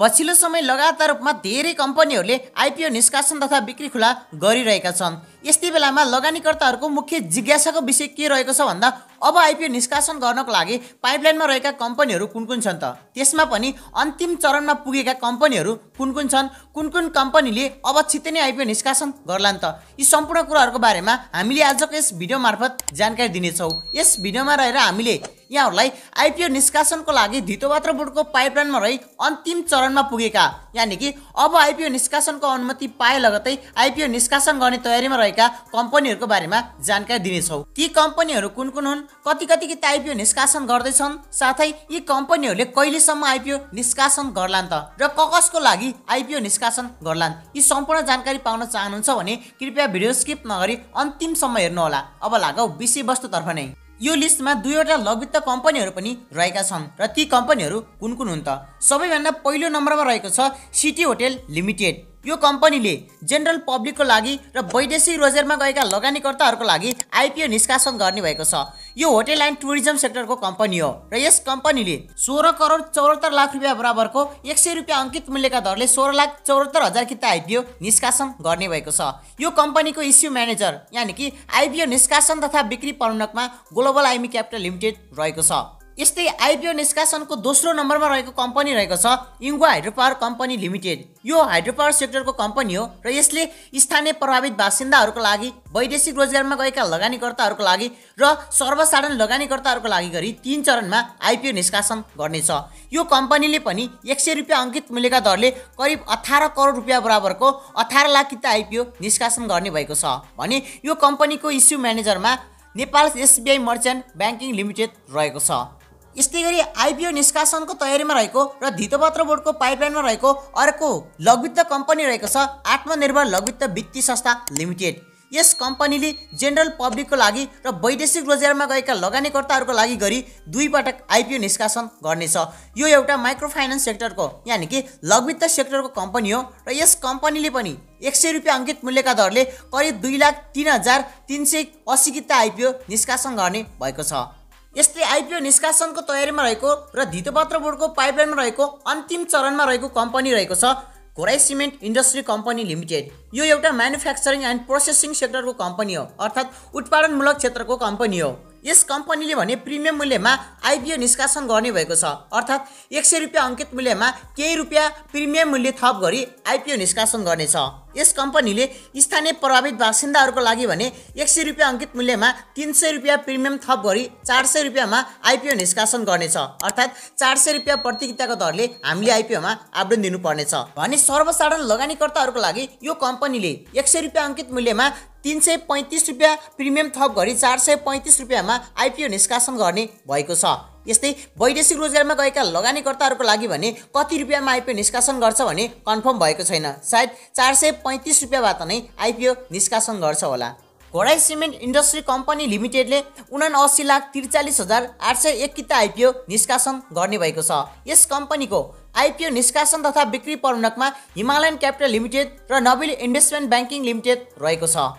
पछिल्लो समय लगातार रूपमा धेरै कम्पनीहरूले आइपिओ निष्कासन तथा बिक्री खुला गरिरहेका छन्। यस्तै बेलामा लगानीकर्ताहरूको मुख्य जिज्ञासाको विषय के रहेको छ भन्दा अब आइपिओ निष्कासन गर्नको लागि पाइपलाइनमा रहेका कम्पनीहरू कुन कुन छन् त? त्यसमा पनि अन्तिम चरणमा पुगेका कम्पनीहरू कुन कुन छन्? कुन कुन कम्पनीले अब छिट्टै नै आइपिओ निष्कासन गर्लान् त? यी सम्पूर्ण कुराहरूको बारेमा हामीले आजको यस भिडियो मार्फत जानकारी दिनेछौँ। यस भिडियोमा रहेर हामीले यहाँहरूलाई आइपिओ निष्कासनको लागि धितोपात्र बोर्डको पाइपलाइनमा रही अन्तिम चरणमा पुगेका। यानि कि अब आइपिओ निष्कासनको अनुमति पाए लगतै आइपिओ निष्कासन गर्ने तयारीमा रहेका कम्पनीहरूको बारेमा जानकारी दिनेछौँ। ती कम्पनीहरू कुन कुन हुन्? कति कति कि आइपिओ निष्कासन गर्दैछन्? साथै यी कम्पनीहरूले कहिलेसम्म आइपिओ निष्कासन गर्लान् त? र क कसको लागि आइपिओ निष्कासन गर्लान्? यी सम्पूर्ण जानकारी पाउन चाहनुहुन्छ भने कृपया भिडियो स्किप नगरी अन्तिमसम्म हेर्नुहोला। अब लागौ विषयवस्तुतर्फ नै। यो लिस्टमा दुईवटा लघुवित्त कम्पनीहरू पनि रहेका छन् र ती कम्पनीहरू कुन कुन हुन् त? सबैभन्दा पहिलो नम्बरमा रहेको छ सिटी होटेल लिमिटेड। यो कम्पनीले जेनरल पब्लिकको लागि र वैदेशिक रोजगारमा गएका लगानीकर्ताहरूको लागि आइपिओ निष्कासन गर्ने भएको छ। यो होटेल एन्ड टुरिज्म सेक्टरको कम्पनी हो र यस कम्पनीले सोह्र करोड चौहत्तर लाख रुपियाँ बराबरको एक सय रुपियाँ अङ्कित मूल्यका दरले सोह्र लाख चौहत्तर हजार किता आइपिओ निष्कासन गर्ने भएको छ। यो कम्पनीको इस्यु म्यानेजर यानि कि आइपिओ निष्कासन तथा बिक्री प्रबन्धकमा ग्लोबल आइमी क्यापिटल लिमिटेड रहेको छ। यस्तै आइपिओ निष्कासनको दोस्रो नम्बरमा रहेको कम्पनी रहेको छ इङ्गो हाइड्रोपावर कम्पनी लिमिटेड। यो हाइड्रोपावर सेक्टरको कम्पनी हो र यसले स्थानीय प्रभावित बासिन्दाहरूको लागि वैदेशिक रोजगारमा गएका लगानीकर्ताहरूको लागि र सर्वसाधारण लगानीकर्ताहरूको लागि गरी तिन चरणमा आइपिओ निष्कासन गर्नेछ। यो कम्पनीले पनि एक सय रुपियाँ अङ्कित मूल्यका दरले करिब अठार करोड रुपियाँ बराबरको अठार लाख किता आइपिओ निष्कासन गर्ने भएको छ। भने यो कम्पनीको issue म्यानेजरमा Nepal SBI merchant banking limited रहेको छ। यस्तै गरी आइपिओ निष्कासनको तयारीमा रहेको र धितोपत्र बोर्डको पाइपलाइनमा रहेको अर्को लघुवित्त कम्पनी रहेको छ आत्मनिर्भर लघुवित्त वित्तीय संस्था लिमिटेड। यस कम्पनीले जेनरल पब्लिकको लागि र वैदेशिक रोजगारमा गएका लगानीकर्ताहरूको लागि गरी दुई पटक आइपिओ निष्कासन गर्नेछ। यो एउटा माइक्रो फाइनेन्स सेक्टरको यानि कि लघुवित्त सेक्टरको कम्पनी हो र यस कम्पनीले पनि एक सय रुपियाँ अङ्कित मूल्यका दरले करिब दुई लाख तिन हजार तिन सय असी किता आइपिओ निष्कासन गर्ने भएको छ। यस्तै आइपिओ निष्कासनको तयारीमा रहेको र धितोपत्र बोर्डको पाइपलाइनमा रहेको अन्तिम चरणमा रहेको कम्पनी रहेको छ Ghorahi cement industry company limited. यो एउटा म्यानुफ्याक्चरिङ एन्ड प्रोसेसिङ सेक्टरको कम्पनी हो अर्थात् उत्पादनमूलक क्षेत्रको कम्पनी हो। यस कम्पनीले भने प्रिमियम मूल्यमा आइपिओ निष्कासन गर्ने भएको छ अर्थात् एक सय रुपियाँ अङ्कित मूल्यमा केही रुपियाँ प्रिमियम मूल्य थप गरी आइपिओ निष्कासन गर्नेछ। यस कम्पनीले स्थानीय प्रभावित बासिन्दाहरूको लागि भने एक सय रुपियाँ अङ्कित मूल्यमा तिन सय रुपियाँ प्रिमियम थप गरी चार सय रुपियाँमा आइपिओ निष्कासन गर्नेछ। अर्थात् चार सय रुपियाँ प्रतियोगिताको दरले हामीले आइपिओमा आवेदन दिनुपर्नेछ। भने सर्वसाधारण लगानीकर्ताहरूको लागि यो कम्पनीले एक सय रुपियाँ अङ्कित मूल्यमा तिन सय पैँतिस रुपियाँ प्रिमियम थप गरी चार सय पैँतिस रुपियाँमा आइपिओ निष्कासन गर्ने भएको छ। यस्तै वैदेशिक रोजगारमा गएका लगानीकर्ताहरूको लागि भने कति रुपियाँमा आइपिओ निष्कासन गर्छ भने कन्फर्म भएको छैन। सायद चार सय पैँतिस रुपियाँबाट नै आइपिओ निष्कासन गर्छ होला। घोडाई सिमेन्ट इन्डस्ट्री कम्पनी लिमिटेडले उना अस्सी लाख त्रिचालिस हजार आठ सय एक आइपिओ निष्कासन गर्ने भएको छ। यस कम्पनीको आइपिओ निष्कासन तथा बिक्री प्रबन्धकमा हिमालयन क्यापिटल लिमिटेड र नबिल इन्भेस्टमेन्ट ब्याङ्किङ लिमिटेड रहेको छ।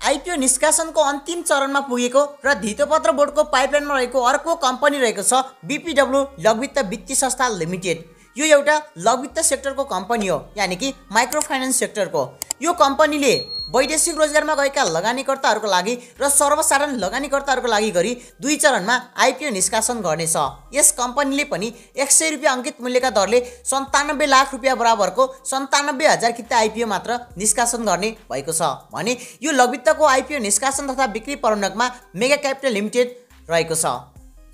आइपिओ निष्कासनको अन्तिम चरणमा पुगेको र धितोपत्र बोर्डको पाइपलाइनमा रहेको अर्को कम्पनी रहेको छ बिपिडब्लु लघुवित्त वित्तीय संस्था लिमिटेड। यो एउटा लघुवित्त सेक्टरको कम्पनी हो यानि कि माइक्रो फाइनेन्स सेक्टरको। यो कम्पनीले वैदेशिक रोजगारमा गएका लगानीकर्ताहरूको लागि र सर्वसाधारण लगानीकर्ताहरूको लागि गरी दुई चरणमा आइपिओ निष्कासन गर्नेछ। यस कम्पनीले पनि एक सय रुपियाँ अङ्कित मूल्यका दरले सन्तानब्बे लाख रुपियाँ बराबरको सन्तानब्बे हजार किता आइपिओ मात्र निष्कासन गर्ने भएको छ। भने यो लघुवित्तको आइपिओ निष्कासन तथा बिक्री प्रबन्धकमा मेगा क्यापिटल लिमिटेड रहेको छ।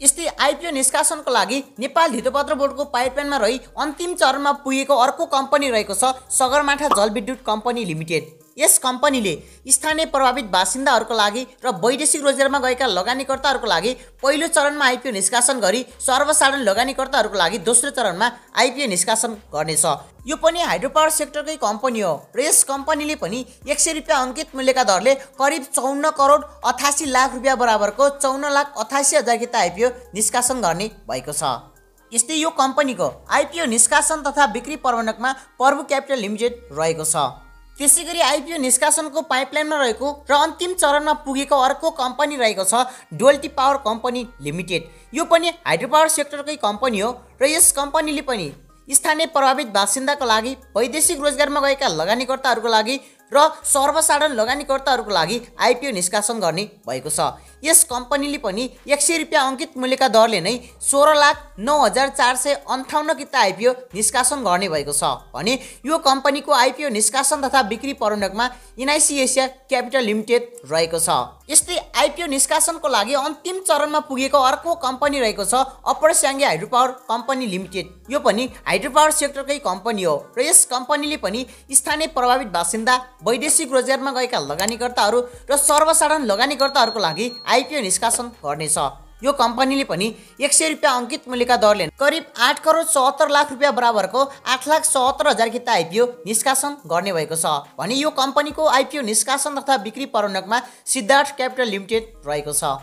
यस्तै आइपिओ निष्कासनको लागि नेपाल धितोपत्र बोर्डको पाइपलाइनमा रही अन्तिम चरणमा पुगेको अर्को कम्पनी रहेको छ सगरमाथा जलविद्युत कम्पनी लिमिटेड। यस कम्पनीले स्थानीय प्रभावित बासिन्दाहरूको लागि र वैदेशिक रोजगारमा गएका लगानीकर्ताहरूको लागि पहिलो चरणमा आइपिओ निष्कासन गरी सर्वसाधारण लगानीकर्ताहरूको लागि दोस्रो चरणमा आइपिओ निष्कासन गर्नेछ। यो पनि हाइड्रो पावर सेक्टरकै कम्पनी हो। र यस कम्पनीले पनि एक सय रुपियाँ अङ्कित मूल्यका दरले करिब चौन्न करोड अठासी लाख रुपियाँ बराबरको चौन्न लाख अठासी हजार किता आइपिओ निष्कासन गर्ने भएको छ। यस्तै यो कम्पनीको आइपिओ निष्कासन तथा बिक्री प्रबन्धकमा प्रभु क्यापिटल लिमिटेड रहेको छ। त्यसै गरी आइपिओ निष्कासनको पाइपलाइनमा रहेको र अन्तिम चरणमा पुगेको अर्को कम्पनी रहेको छ डोल्टी पावर कम्पनी लिमिटेड। यो पनि हाइड्रो पावर सेक्टरकै कम्पनी हो र यस कम्पनीले पनि स्थानीय प्रभावित बासिन्दाको लागि वैदेशिक रोजगारमा गएका लगानीकर्ताहरूको लागि र सर्वसाधारण लगानीकर्ताहरूको लागि आइपिओ निष्कासन गर्ने भएको छ। यस कम्पनीले पनि एक सय रुपियाँ अङ्कित मूल्यका दरले नै सोह्र लाख नौ हजार चार सय अन्ठाउन्न किता आइपिओ निष्कासन गर्ने भएको छ। भने यो कम्पनीको आइपिओ निष्कासन तथा बिक्री प्रबन्धकमा एनआइसी एसिया क्यापिटल लिमिटेड रहेको छ। यस्तै आइपिओ निष्कासनको लागि अन्तिम चरणमा पुगेको अर्को कम्पनी रहेको छ Upper Syange hydro power company limited. यो पनि हाइड्रो पावर सेक्टरकै कम्पनी हो र यस कम्पनीले पनि स्थानीय प्रभावित बासिन्दा वैदेशिक रोजगारमा गएका लगानीकर्ताहरू र सर्वसाधारण लगानीकर्ताहरूको लागि आइपिओ निष्कासन गर्नेछ। यो कम्पनीले पनि एक सय रुपियाँ अङ्कित मूल्यका दरले करिब आठ करोड चौहत्तर लाख रुपियाँ बराबरको आठ लाख चौहत्तर हजार किता आइपिओ निष्कासन गर्ने भएको छ भने यो कम्पनीको आइपिओ निष्कासन तथा बिक्री प्रबन्धकमा सिद्धार्थ क्यापिटल लिमिटेड रहेको छ।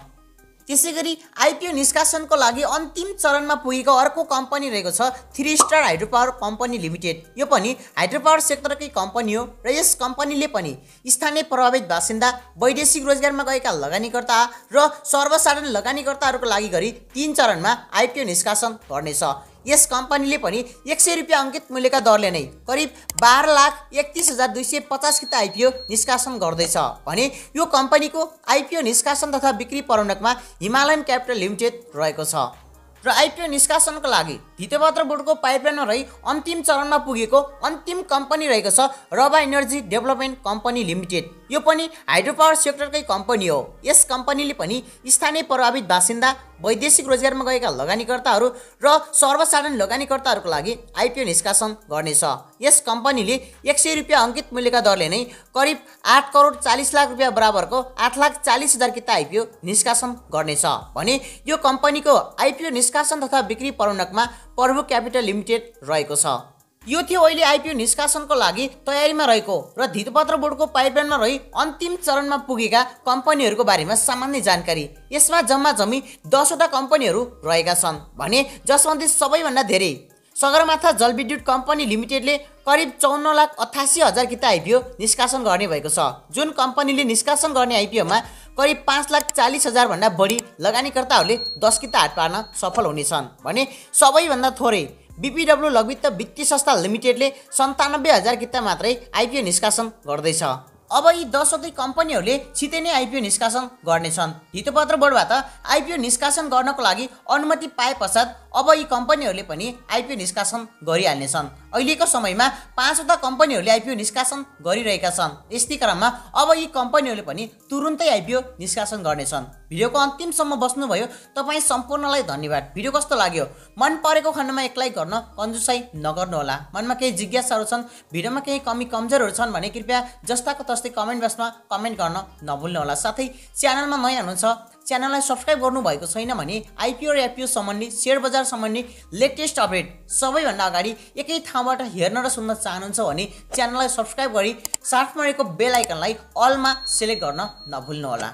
त्यसै गरी आइपिओ निष्कासनको लागि अन्तिम चरणमा पुगेको अर्को कम्पनी रहेको छ Three Star hydro power company limited. यो पनि हाइड्रो पावर सेक्टरकै कम्पनी हो र यस कम्पनीले पनि स्थानीय प्रभावित बासिन्दा वैदेशिक रोजगारमा गएका लगानीकर्ता र सर्वसाधारण लगानीकर्ताहरूको लागि गरी तिन चरणमा आइपिओ निष्कासन गर्नेछ। यस कम्पनीले पनि एक सय रुपियाँ अङ्कित मूल्यका दरले नै करिब बाह्र लाख एकतिस हजार दुई सय पचास किता आइपिओ निष्कासन गर्दैछ। भने यो कम्पनीको आइपिओ निष्कासन तथा बिक्री प्रबन्धकमा हिमालयन क्यापिटल लिमिटेड रहेको छ। र आइपिओ निष्कासनको लागि धितोपत्र बोर्डको पाइपलाइनमा रही अन्तिम चरणमा पुगेको अन्तिम कम्पनी रहेको छ रबा इनर्जी डेभलपमेन्ट कम्पनी लिमिटेड। यो पनि हाइड्रो पावर सेक्टरकै कम्पनी हो। यस कम्पनीले पनि स्थानीय प्रभावित बासिन्दा वैदेशिक रोजगारमा गएका लगानीकर्ताहरू र सर्वसाधारण लगानीकर्ताहरूको लागि आइपिओ निष्कासन गर्नेछ। यस कम्पनीले एक सय रुपियाँ अङ्कित मूल्यका दरले नै करिब आठ करोड चालिस लाख रुपियाँ बराबरको आठ लाख चालिस हजार किता आइपिओ निष्कासन गर्नेछ। भने यो कम्पनीको आइपिओ निष्कासन तथा बिक्री प्रबन्धकमा प्रभु क्यापिटल लिमिटेड रहेको छ। यो थियो अहिले आइपिओ निष्कासनको लागि तयारीमा रहेको र धितपत्र बोर्डको पाइपलाइनमा रही अन्तिम चरणमा पुगेका कम्पनीहरूको बारेमा सामान्य जानकारी। यसमा जम्मा जम्मी दसवटा कम्पनीहरू रहेका छन् भने जसमध्ये सबैभन्दा धेरै सगरमाथा जलविद्युत कम्पनी लिमिटेडले करिब चौन्न लाख अठासी हजार किता आइपिओ निष्कासन गर्ने भएको छ। जुन कम्पनीले निष्कासन गर्ने आइपिओमा करिब पाँच लाख चालिस हजारभन्दा बढी लगानीकर्ताहरूले दस किता हात पार्न सफल हुनेछन् भने सबैभन्दा थोरै बिपिडब्लु लघुवित्त वित्तीय संस्था लिमिटेडले सन्तानब्बे हजार किता मात्रै आइपिओ निष्कासन गर्दैछ। अब यी दसवटै कम्पनीहरूले छिटै नै आइपिओ निष्कासन गर्नेछन्। धितोपत्र बोर्डबाट आइपिओ निष्कासन गर्नको लागि अनुमति पाए पश्चात अब यी कम्पनीहरूले पनि आइपिओ निष्कासन गरिहाल्नेछन्। अहिलेको समयमा पाँचवटा कम्पनीहरूले आइपिओ निष्कासन गरिरहेका छन्। यस्तै क्रममा अब यी कम्पनीहरूले पनि तुरुन्तै आइपिओ निष्कासन गर्नेछन्। भिडियोको अन्तिमसम्म बस्नुभयो तपाईँ सम्पूर्णलाई धन्यवाद। भिडियो कस्तो लाग्यो? मन परेको खण्डमा एक लाइक गर्न कन्जुसाइ नगर्नुहोला मनमा केही जिज्ञासाहरू छन्? भिडियोमा केही कमी कमजोरहरू छन् भने कृपया जस्ताको तस्तै कमेन्ट बक्समा कमेन्ट गर्न नभुल्नुहोला। साथै च्यानलमा नयाँ हुनुहुन्छ च्यानललाई सब्सक्राइब गर्नुभएको छैन भने आइपिओ र एपिओ सम्बन्धी सेयर बजार सम्बन्धी लेटेस्ट अपडेट सबैभन्दा अगाडि एकै ठाउँबाट हेर्न र सुन्न चाहनुहुन्छ भने च्यानललाई सब्सक्राइब गरी साथमा रहेको बेल आइकनलाई अलमा सेलेक्ट गर्न नभुल्नुहोला।